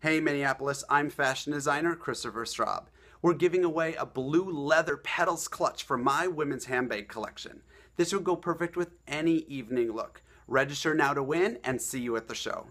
Hey Minneapolis, I'm fashion designer Christopher Straub. We're giving away a blue leather petals clutch for my women's handbag collection. This would go perfect with any evening look. Register now to win and see you at the show.